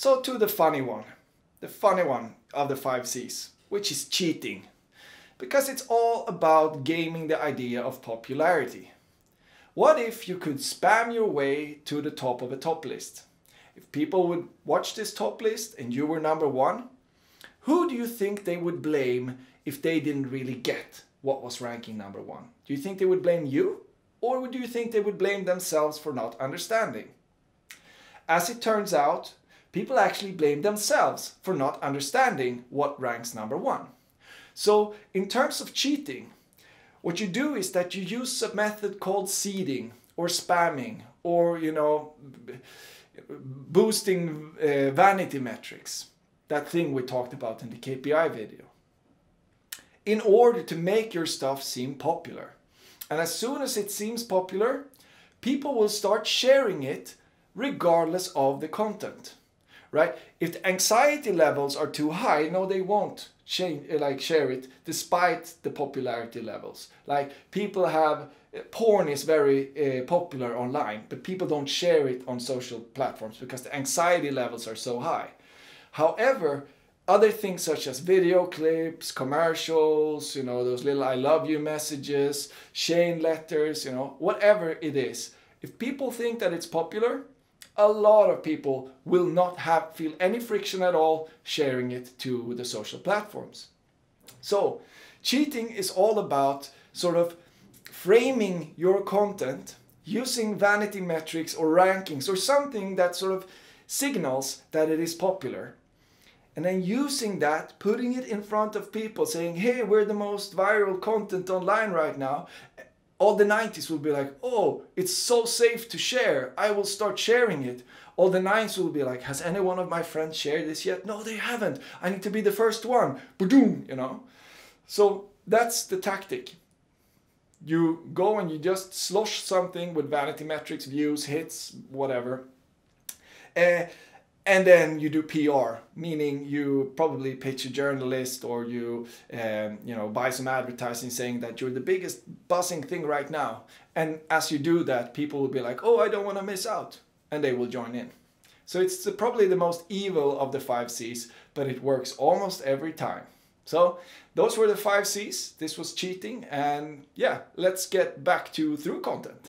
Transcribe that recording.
So to the funny one, the funny one of the five C's, which is cheating. Because it's all about gaming the idea of popularity. What if you could spam your way to the top of a top list? If people would watch this top list and you were number one, who do you think they would blame if they didn't really get what was ranking number one? Do you think they would blame you? Or do you think they would blame themselves for not understanding? As it turns out, people actually blame themselves for not understanding what ranks number one. So in terms of cheating, what you do is that you use a method called seeding or spamming or, you know, boosting uh, vanity metrics. That thing we talked about in the KPI video. In order to make your stuff seem popular. And as soon as it seems popular, people will start sharing it regardless of the content right? If the anxiety levels are too high, no, they won't change, uh, like share it despite the popularity levels. Like people have uh, porn is very uh, popular online, but people don't share it on social platforms because the anxiety levels are so high. However, other things such as video clips, commercials, you know, those little I love you messages, chain letters, you know, whatever it is. If people think that it's popular, a lot of people will not have feel any friction at all sharing it to the social platforms. So cheating is all about sort of framing your content using vanity metrics or rankings or something that sort of signals that it is popular. And then using that, putting it in front of people saying, hey, we're the most viral content online right now all the 90s will be like, oh, it's so safe to share. I will start sharing it. All the 9s will be like, has any one of my friends shared this yet? No, they haven't. I need to be the first one. Boom, you know. So that's the tactic. You go and you just slosh something with vanity metrics, views, hits, whatever. Uh, and then you do PR, meaning you probably pitch a journalist or you, um, you know, buy some advertising saying that you're the biggest buzzing thing right now. And as you do that, people will be like, "Oh, I don't want to miss out," and they will join in. So it's probably the most evil of the five C's, but it works almost every time. So those were the five C's. This was cheating, and yeah, let's get back to through content.